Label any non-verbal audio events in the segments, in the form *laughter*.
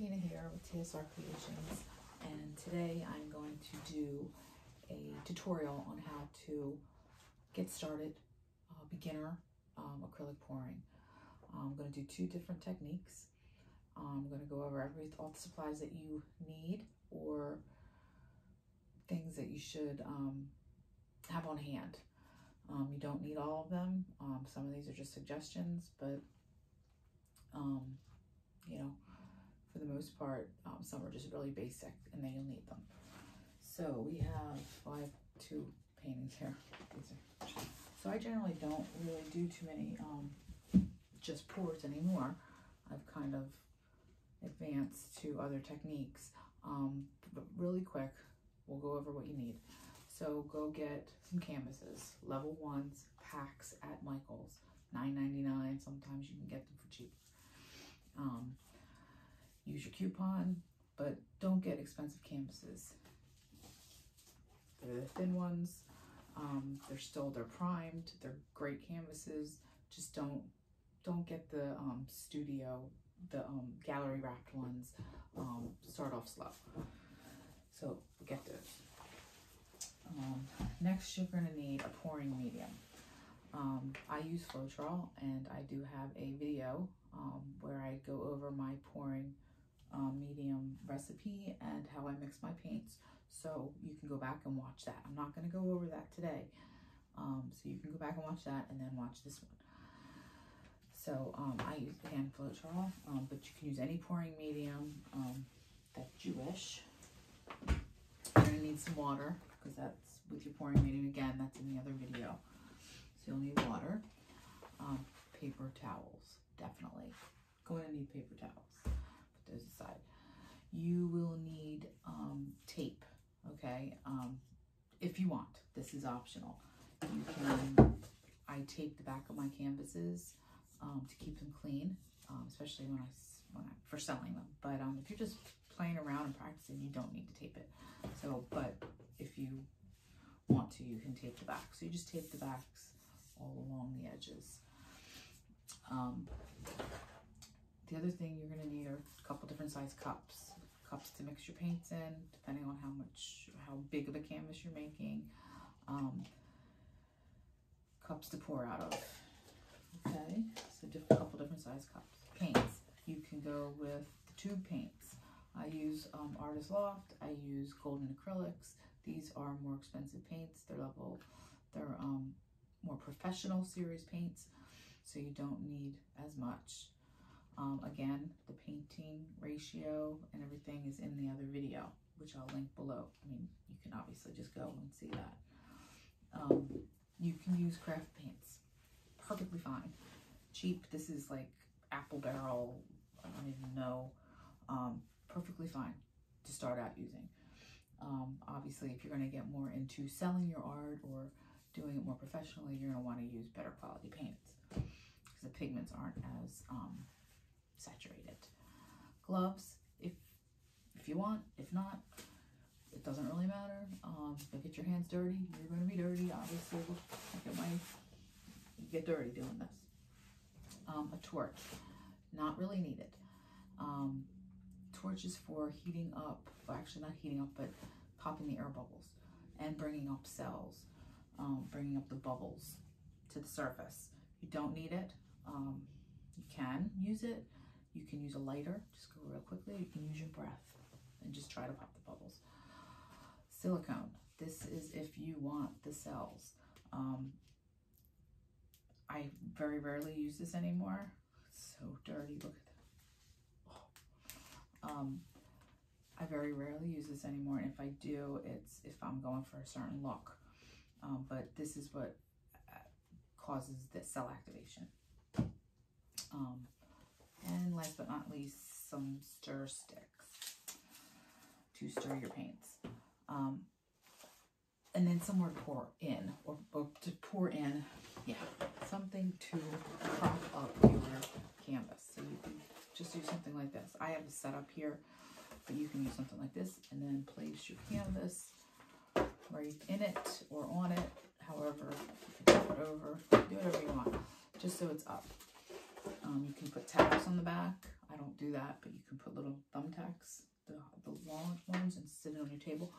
Tina here with TSR Creations and today I'm going to do a tutorial on how to get started uh, beginner um, acrylic pouring. I'm going to do two different techniques. I'm going to go over every all the supplies that you need or things that you should um, have on hand. Um, you don't need all of them. Um, some of these are just suggestions, but um, you know, for the most part, um, some are just really basic and then you'll need them. So we have, have two paintings here. So I generally don't really do too many um, just pours anymore. I've kind of advanced to other techniques. Um, but really quick, we'll go over what you need. So go get some canvases, level ones, packs at Michael's, $9.99. Sometimes you can get them for cheap. Um, use your coupon, but don't get expensive canvases. They're the thin ones. Um, they're still, they're primed. They're great canvases. Just don't, don't get the um, studio, the um, gallery wrapped ones. Um, start off slow. So get those. Um, next, you're gonna need a pouring medium. Um, I use Floetrol and I do have a video um, where I go over my pouring um, medium recipe and how I mix my paints. So you can go back and watch that. I'm not going to go over that today. Um, so you can go back and watch that and then watch this one. So um, I use the hand Floetrol, um, but you can use any pouring medium um, that you wish. You're going to need some water because that's with your pouring medium. Again, that's in the other video. So you'll need water, um, paper towels, definitely. Going to need paper towels. Those aside. You will need um, tape, okay? Um, if you want, this is optional. You can, I tape the back of my canvases um, to keep them clean, um, especially when I, when I, for selling them. But um, if you're just playing around and practicing, you don't need to tape it. So, but if you want to, you can tape the back. So you just tape the backs all along the edges. Um, the other thing you're to need are a couple different size cups. Cups to mix your paints in, depending on how much, how big of a canvas you're making. Um, cups to pour out of. Okay, so a couple different size cups. Paints. You can go with tube paints. I use um, Artist Loft. I use Golden Acrylics. These are more expensive paints. They're level, they're um, more professional series paints, so you don't need as much. Um, again, the painting ratio and everything is in the other video, which I'll link below. I mean, you can obviously just go and see that. Um, you can use craft paints, perfectly fine. Cheap, this is like Apple Barrel, I don't even know. Um, perfectly fine to start out using. Um, obviously, if you're going to get more into selling your art or doing it more professionally, you're going to want to use better quality paints because the pigments aren't as um, saturated. Gloves, if if you want, if not, it doesn't really matter. Um, get your hands dirty. You're going to be dirty, obviously. Look at my, you get dirty doing this. Um, a torch, not really needed. Um, torch is for heating up, well, actually not heating up, but popping the air bubbles and bringing up cells um, bringing up the bubbles to the surface. You don't need it. Um, you can use it. You can use a lighter, just go real quickly. You can use your breath and just try to pop the bubbles. Silicone, this is if you want the cells. Um, I very rarely use this anymore. It's so dirty, look at that. Oh. Um, I very rarely use this anymore. And if I do, it's if I'm going for a certain look um, but this is what uh, causes the cell activation. Um, and last but not least, some stir sticks to stir your paints. Um, and then somewhere to pour in, or, or, to pour in, yeah, something to prop up your canvas. So you can just do something like this. I have a setup here, but you can use something like this and then place your canvas right in it or on it, however, you can it over, do whatever you want, just so it's up. Um, you can put tabs on the back. I don't do that, but you can put put little thumbtacks, the, the long ones, and sit it on your table.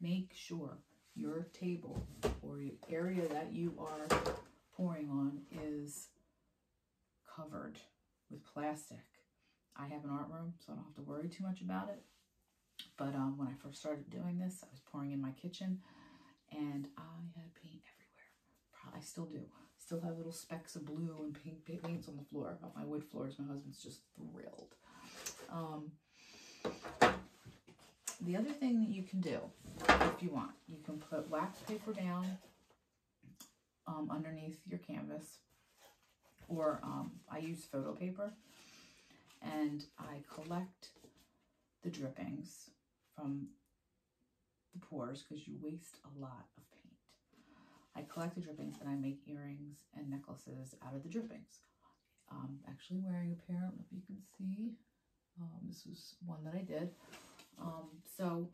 Make sure your table or your area that you are pouring on is covered with plastic. I have an art room, so I don't have to worry too much about it. But um, when I first started doing this, I was pouring in my kitchen and I had paint everywhere. I still do. Still have little specks of blue and pink paints on the floor, my wood floors. My husband's just thrilled. Um, the other thing that you can do, if you want, you can put wax paper down um, underneath your canvas, or um, I use photo paper, and I collect the drippings from the pours because you waste a lot of. I collect the drippings and I make earrings and necklaces out of the drippings. Um, actually wearing a pair, if you can see. Um, this was one that I did. Um, so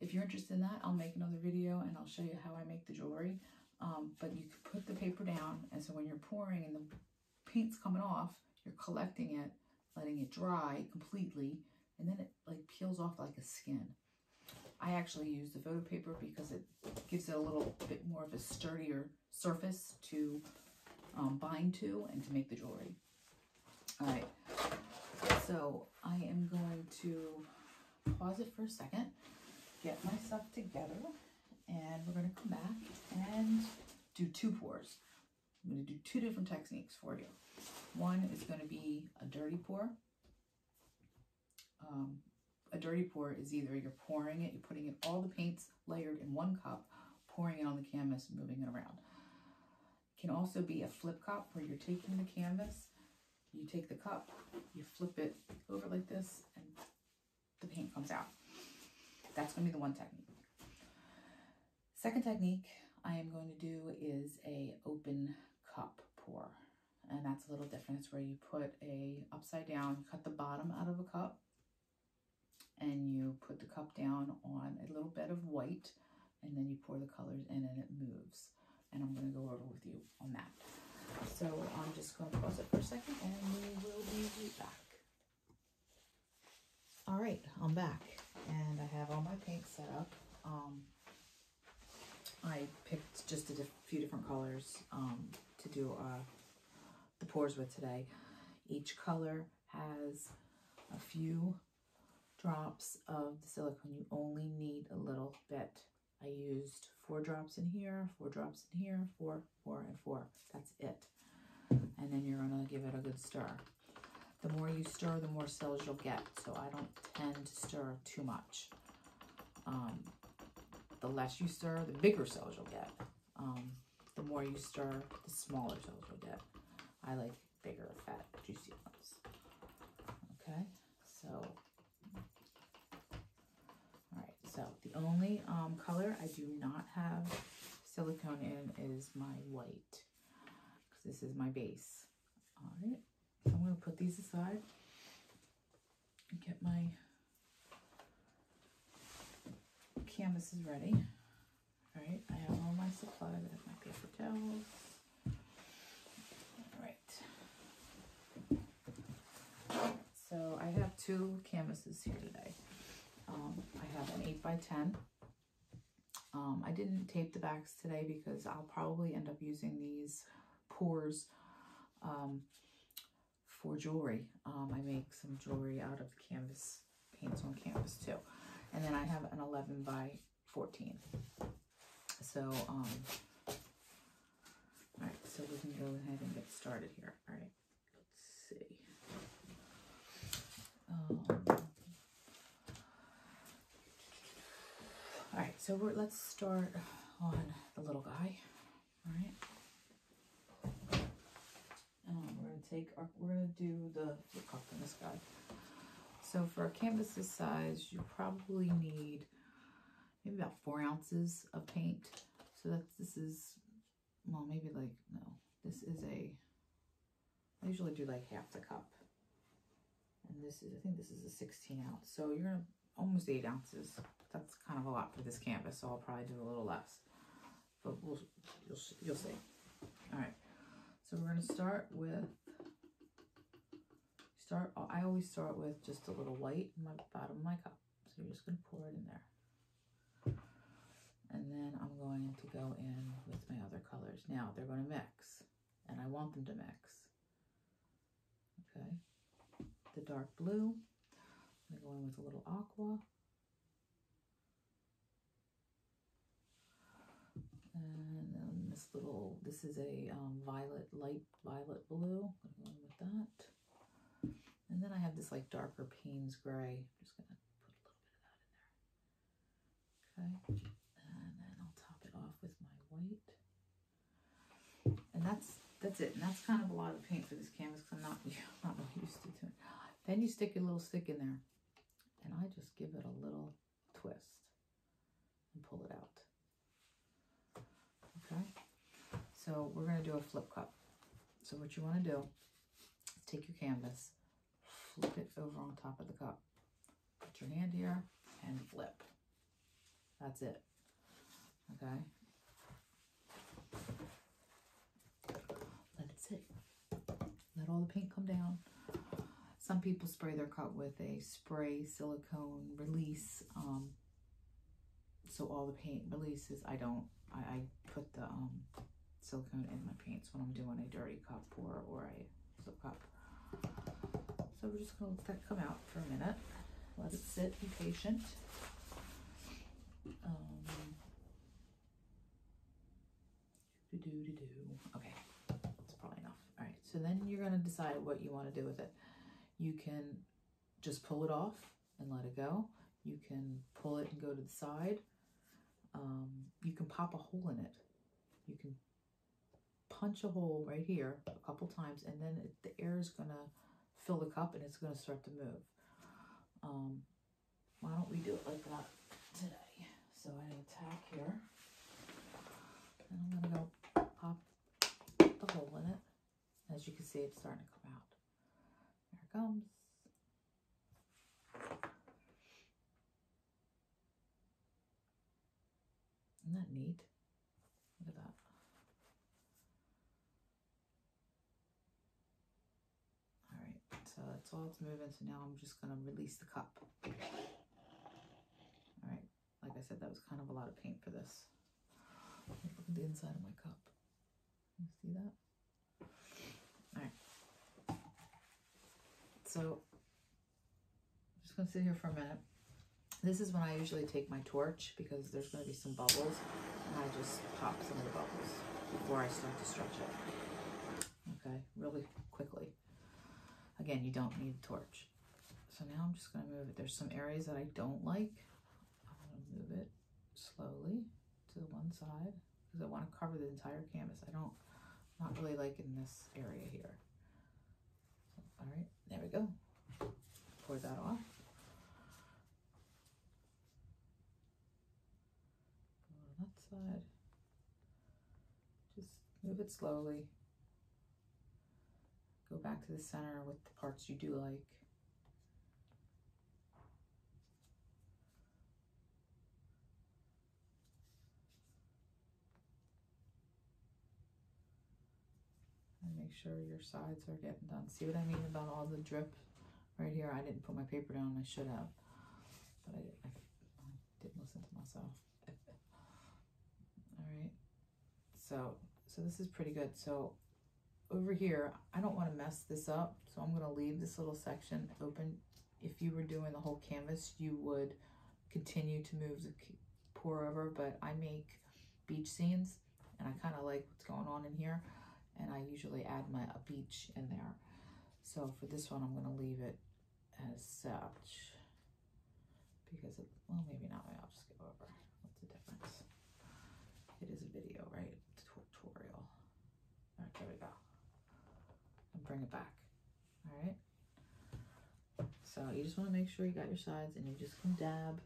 if you're interested in that, I'll make another video and I'll show you how I make the jewelry. Um, but you can put the paper down and so when you're pouring and the paint's coming off, you're collecting it, letting it dry completely, and then it like peels off like a skin. I actually use the photo paper because it gives it a little bit more of a sturdier surface to um, bind to and to make the jewelry. All right, so I am going to pause it for a second, get my stuff together, and we're going to come back and do two pours. I'm going to do two different techniques for you. One is going to be a dirty pour. Um, a dirty pour is either you're pouring it, you're putting it all the paints layered in one cup, pouring it on the canvas, moving it around. It can also be a flip cup where you're taking the canvas, you take the cup, you flip it over like this, and the paint comes out. That's going to be the one technique. Second technique I am going to do is a open cup pour. And that's a little different. It's where you put a upside down, cut the bottom out of a cup, and you put the cup down on a little bed of white and then you pour the colors in and it moves. And I'm going to go over with you on that. So I'm just going to pause it for a second and we will be right back. All right, I'm back and I have all my paint set up. Um, I picked just a diff few different colors um, to do uh, the pours with today. Each color has a few drops of the silicone. You only need a little bit. I used four drops in here, four drops in here, four, four, and four. That's it. And then you're gonna give it a good stir. The more you stir, the more cells you'll get. So I don't tend to stir too much. Um, the less you stir, the bigger cells you'll get. Um, the more you stir, the smaller cells you'll get. I like bigger, fat, juicy ones. Okay, so so the only um, color I do not have silicone in is my white. Because this is my base. All right. So I'm going to put these aside. And get my canvases ready. All right. I have all my supplies. I have my paper towels. All right. So I have two canvases here today. Um, I have an 8 by 10 um, I didn't tape the backs today because I'll probably end up using these pours um, for jewelry. Um, I make some jewelry out of canvas, paints on canvas too. And then I have an 11 by 14. So, um, all right, so we can go ahead and get started here. All right, let's see. Um, All right, so we're, let's start on the little guy. All right. Um, we're gonna take our, we're gonna do the flip cup on this guy. So for a canvas this size, you probably need maybe about four ounces of paint. So that's, this is, well, maybe like, no, this is a, I usually do like half the cup. And this is, I think this is a 16 ounce. So you're gonna almost eight ounces. That's kind of a lot for this canvas, so I'll probably do a little less. But we'll, you'll, you'll see. All right, so we're going to start with, start start, I always start with just a little white in my bottom of my cup. So you're just going to pour it in there. And then I'm going to go in with my other colors. Now they're going to mix and I want them to mix. Okay. The dark blue, I'm going to go in with a little aqua. And then this little, this is a um, violet, light violet blue. I'm going with that. And then I have this like darker Payne's gray. I'm just going to put a little bit of that in there. Okay. And then I'll top it off with my white. And that's that's it. And that's kind of a lot of paint for this canvas because I'm not, *laughs* I'm not used to doing it. Then you stick your little stick in there. And I just give it a little twist and pull it out. Okay. So we're going to do a flip cup. So what you want to do is take your canvas, flip it over on top of the cup. Put your hand here and flip. That's it. Okay. Let it sit. Let all the paint come down. Some people spray their cup with a spray silicone release. Um, so all the paint releases. I don't. I, I put the um, silicone in my paints when I'm doing a dirty cup or, or a flip cup. So we're just to let that come out for a minute. Let it sit, be patient. Um, do do do do. Okay, that's probably enough. All right, so then you're gonna decide what you want to do with it. You can just pull it off and let it go. You can pull it and go to the side. Um, you can pop a hole in it. You can punch a hole right here a couple times, and then it, the air is gonna fill the cup and it's gonna start to move. Um, why don't we do it like that today? So I have a tack here. And I'm gonna go pop the hole in it. As you can see, it's starting to come out. There it comes. Isn't that neat? Look at that. All right, so that's all it's moving. So now I'm just gonna release the cup. All right, like I said, that was kind of a lot of paint for this. Look at the inside of my cup. You see that? All right. So I'm just gonna sit here for a minute. This is when I usually take my torch because there's gonna be some bubbles and I just pop some of the bubbles before I start to stretch it. Okay, really quickly. Again, you don't need a torch. So now I'm just gonna move it. There's some areas that I don't like. I'm gonna move it slowly to the one side because I want to cover the entire canvas. I don't, not really liking this area here. So, all right, there we go. Pour that off. To that side. Just move it slowly. Go back to the center with the parts you do like. and make sure your sides are getting done. See what I mean about all the drip right here? I didn't put my paper down. I should have, but I, I, I didn't listen to myself. *laughs* all right. So, so this is pretty good. So over here, I don't want to mess this up. So I'm going to leave this little section open. If you were doing the whole canvas, you would continue to move the pour over, but I make beach scenes and I kind of like what's going on in here and I usually add my a beach in there. So for this one, I'm going to leave it as such because, it, well, maybe not. I'll just go over. What's the difference? It is a video, right? Tutorial. All right, there we go. Bring it back. All right. So you just want to make sure you got your sides and you just can dab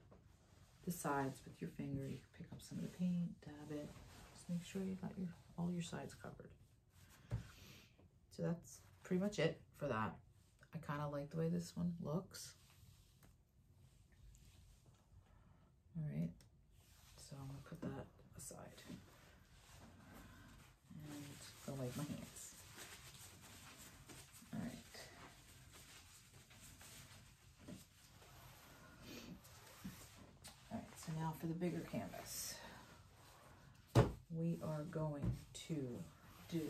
the sides with your finger. You can pick up some of the paint, dab it. Just make sure you got your all your sides covered. So that's pretty much it for that. I kind of like the way this one looks. All right, so I'm gonna put that aside and go wipe my hands. All right, for the bigger canvas, we are going to do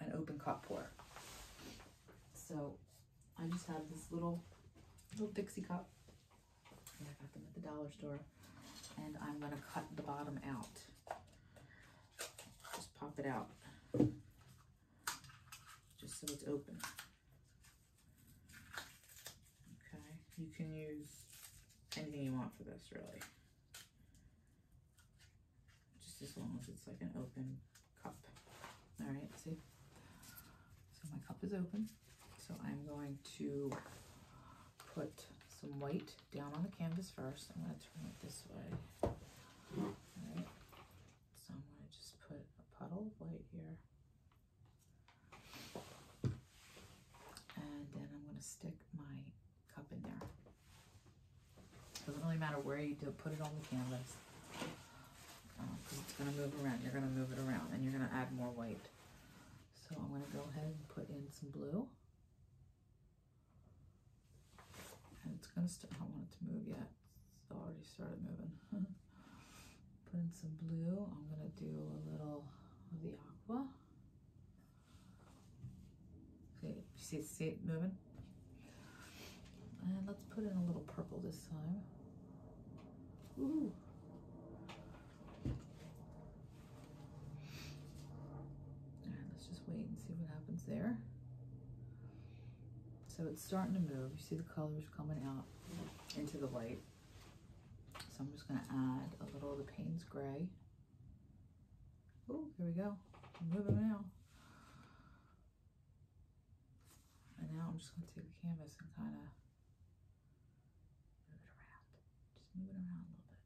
an open cup pour. So I just have this little little Dixie cup. And I got them at the dollar store. And I'm gonna cut the bottom out. Just pop it out. Just so it's open. Okay, you can use anything you want for this really. Just as long as it's like an open cup. All right, see? So my cup is open. So I'm going to put some white down on the canvas first. I'm going to turn it this way. Alright. So I'm to just put a puddle of white here. And then I'm going to stick my cup in there. Doesn't really matter where you do put it on the canvas. Because uh, it's going to move around. You're going to move it around and you're going to add more white. So I'm going to go ahead and put in some blue. And it's going to start, I don't want it to move yet. It's already started moving. *laughs* put in some blue. I'm going to do a little of the aqua. You see, see it moving? And let's put in a little purple this time. Ooh. All right, let's just wait and see what happens there. So it's starting to move. You see the colors coming out into the white. So I'm just going to add a little of the Payne's Gray. Oh, here we go. I'm moving now. And now I'm just going to take the canvas and kind of move it around. Just move it around a little bit.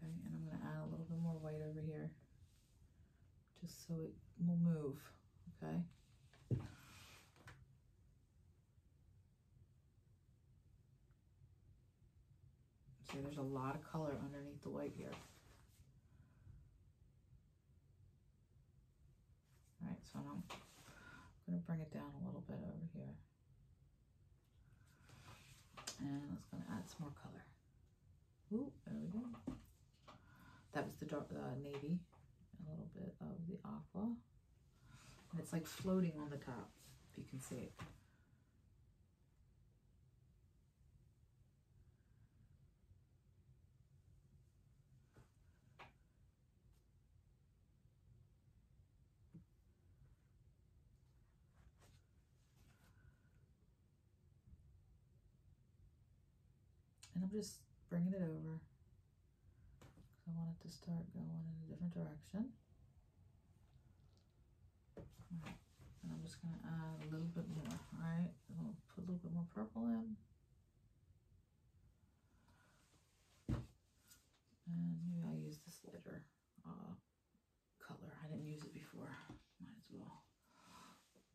Okay, and I'm going to add a little bit more white over here just so it will move, okay? See, there's a lot of color underneath the white here. All right, so I'm to bring it down a little bit over here. And it's going to add some more color. Ooh, there we go. That was the dark uh, navy, bit of the aqua. And it's like floating on the top, if you can see it. And I'm just bringing it over. I want it to start going in a different direction. And I'm just going to add a little bit more, all right? I'm going to put a little bit more purple in. And maybe I'll use this lighter uh, color. I didn't use it before. Might as well.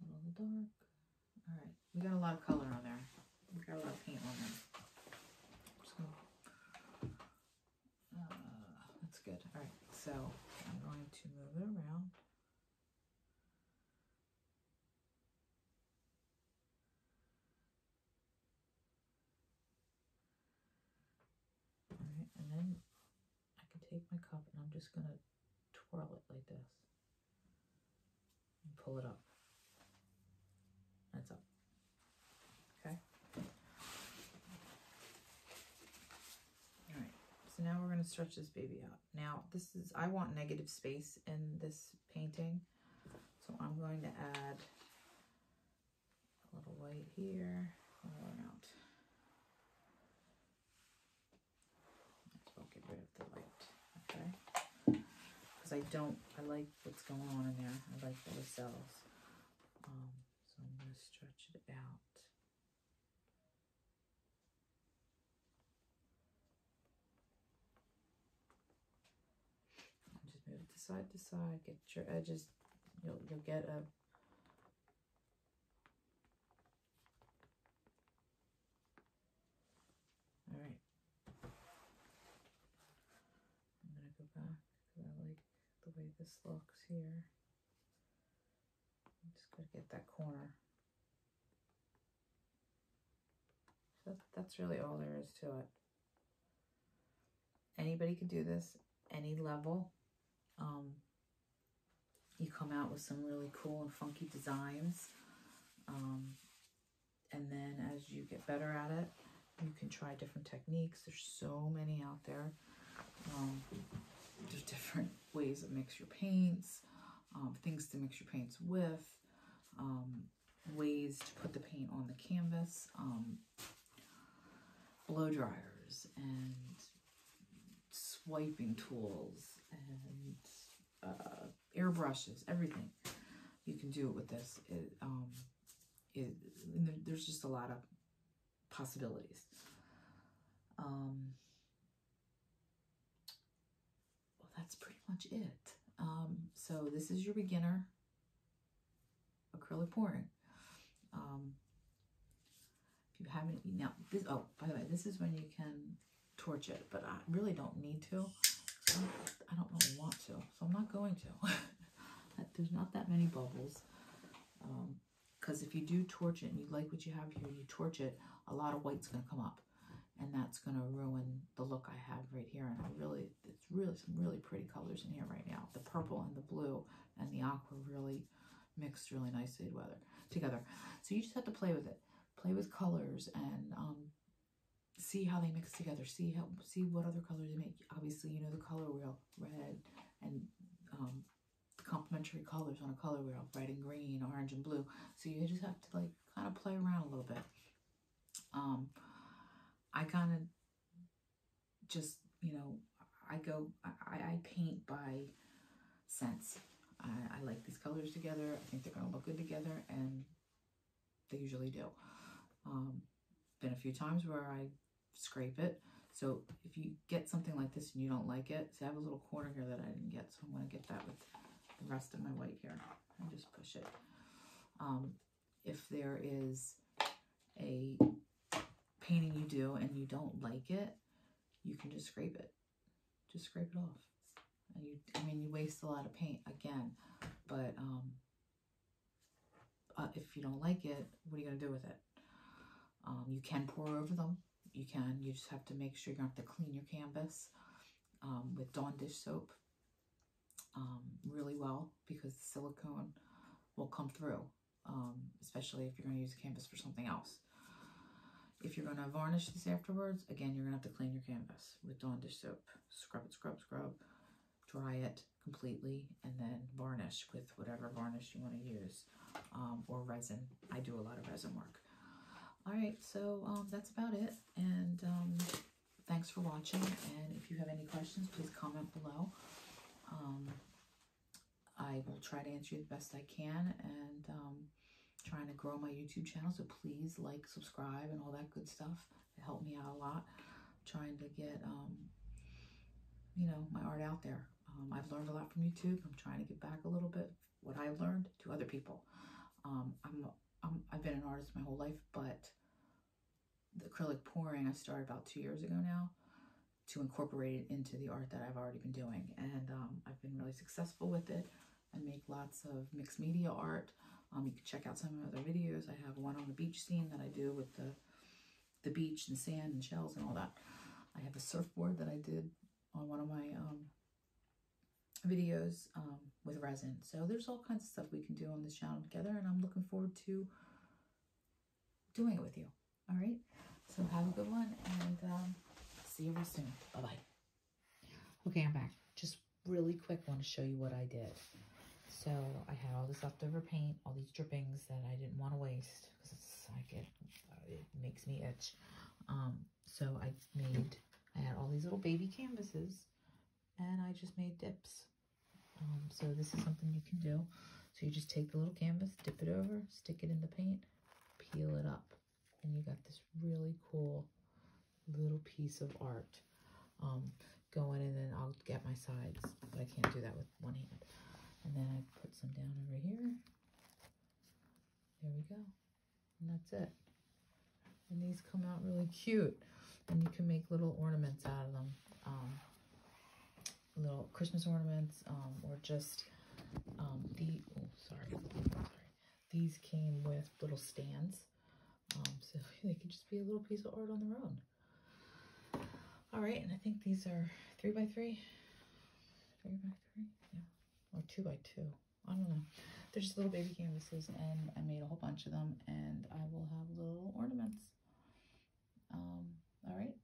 A little dark. All right, we got a lot of color on there. We got a lot of paint on there. Gonna, uh, that's good. All right, so I'm going to move it around. All right, and then I can take my cup and I'm just gonna twirl it like this and pull it up. That's up. Okay. All right. So now we're going to stretch this baby out. Now this is, I want negative space in this painting. So I'm going to add a little white here, all around. I'll get rid of the light, okay? Because I don't, I like what's going on in there. I like those cells. Um, so I'm going to stretch it out. And just move it to side to side. Get your edges. You'll you'll get a All right. I'm gonna go back because I like the the way this looks here. I'm just going to get that corner. So that's really all there is to it. Anybody can do this, any level. Um, you come out with some really cool and funky designs. Um, and then as you get better at it, you can try different techniques. There's so many out there. Um, there's different ways to mix your paints, um, things to mix your paints with, um, ways to put the paint on the canvas, um, blow dryers and swiping tools and uh, airbrushes, everything. You can do it with this. It, um, it, there's just a lot of possibilities. Um, well, that's pretty much it. Um, so this is your beginner acrylic pouring. Um, if you haven't, now this, oh, by the way, this is when you can torch it, but I really don't need to. I don't really want to, so I'm not going to. *laughs* There's not that many bubbles. Because um, if you do torch it and you like what you have here, you torch it, a lot of white's going to come up. And that's going to ruin the look I have right here. And I really, it's really some really pretty colors in here right now. The purple and the blue and the aqua really mixed really nicely together. So you just have to play with it. Play with colors and um, see how they mix together. See how see what other colors they make. Obviously, you know the color wheel, red and um, complementary colors on a color wheel, red and green, orange and blue. So you just have to like kind of play around a little bit. Um, I kind of just, you know, I go, I, I paint by sense. I, I like these colors together. I think they're going to look good together, and they usually do. Um, been a few times where I scrape it. So if you get something like this and you don't like it, so I have a little corner here that I didn't get, so I'm going to get that with the rest of my white here and just push it. Um, if there is a painting you do and you don't like it, you can just scrape it. Just scrape it off. And you, I mean, you waste a lot of paint again, but um, uh, if you don't like it, what are you going to do with it? Um, you can pour over them you can. You just have to make sure you don't have to clean your canvas um, with Dawn dish soap um, really well because the silicone will come through, um, especially if you're going to use canvas for something else. If you're going to varnish this afterwards, again, you're going to have to clean your canvas with Dawn dish soap. Scrub it, scrub, scrub, dry it completely, and then varnish with whatever varnish you want to use, um, or resin. I do a lot of resin work. All right, so um, that's about it. And um, thanks for watching. And if you have any questions, please comment below. Um, I will try to answer you the best I can. And um, trying to grow my YouTube channel. So please like, subscribe, and all that good stuff. It helped me out a lot. trying to get, um, you know, my art out there. Um, I've learned a lot from YouTube. I'm trying to give back a little bit what I learned to other people. I'm um, I've been an artist my whole life, but the acrylic pouring I started about two years ago now to incorporate it into the art that I've already been doing. And um, I've been really successful with it. I make lots of mixed media art. Um, you can check out some of my other videos. I have one on the beach scene that I do with the, the beach and sand and shells and all that. I have a surfboard that I did on one of my um, videos um, with resin. So there's all kinds of stuff we can do on this channel together, and I'm looking forward to doing it with you. All right? So have a good one, and um, see you real soon. Bye-bye. Okay, I'm back. Just really quick, want to show you what I did. So I had all this leftover paint, all these drippings that I didn't want to waste because I get it makes me itch. Um, so I made I had all these little baby canvases and I just made dips. Um, so this is something you can do. So you just take the little canvas, dip it over, stick it in the paint, peel it up. And you got this really cool little piece of art um, going and then I'll get my sides, but I can't do that with one hand. And then I put some down over here. There we go. And that's it. And these come out really cute. And you can make little ornaments out of them. Um, little Christmas ornaments, um, or just um, the oh sorry, sorry. These came with little stands, um, so *laughs* they could just be a little piece of art on their own. All right, and I think these are three by three, three by three, or two by two. I don't know. They're just little baby canvases, and I made a whole bunch of them, and I will have little ornaments. Um, all right.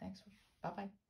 Thanks. Bye-bye.